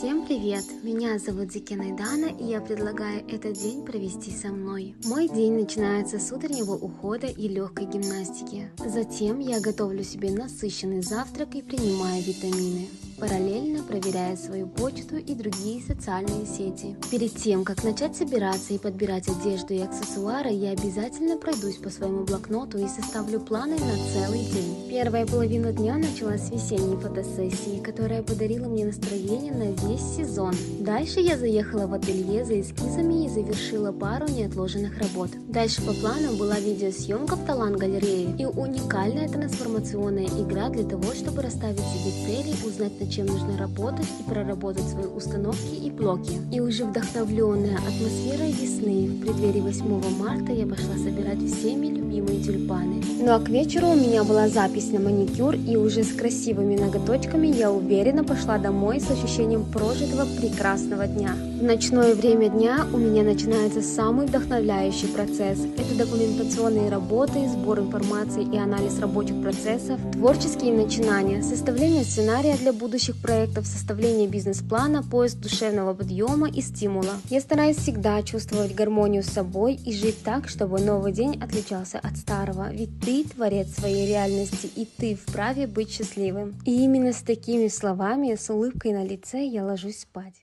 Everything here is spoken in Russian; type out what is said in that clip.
Всем привет! Меня зовут Зикена Айдана, и я предлагаю этот день провести со мной. Мой день начинается с утреннего ухода и легкой гимнастики. Затем я готовлю себе насыщенный завтрак и принимаю витамины параллельно проверяя свою почту и другие социальные сети. Перед тем, как начать собираться и подбирать одежду и аксессуары, я обязательно пройдусь по своему блокноту и составлю планы на целый день. Первая половина дня началась с весенней фотосессии, которая подарила мне настроение на весь сезон. Дальше я заехала в ателье за эскизами и завершила пару неотложенных работ. Дальше по плану была видеосъемка в Талант-галерее и уникальная трансформационная игра для того, чтобы расставить себе цели, узнать на чем нужно работать и проработать свои установки и блоки. И уже вдохновленная атмосферой весны, в преддверии 8 марта я пошла собирать всеми любимые тюльпаны. Ну а к вечеру у меня была запись на маникюр, и уже с красивыми ноготочками я уверенно пошла домой с ощущением прожитого прекрасного дня. В ночное время дня у меня начинается самый вдохновляющий процесс. Это документационные работы, сбор информации и анализ рабочих процессов, творческие начинания, составление сценария для будущего будущих проектов, составление бизнес-плана, поиск душевного подъема и стимула. Я стараюсь всегда чувствовать гармонию с собой и жить так, чтобы новый день отличался от старого, ведь ты творец своей реальности и ты вправе быть счастливым. И именно с такими словами, с улыбкой на лице я ложусь спать.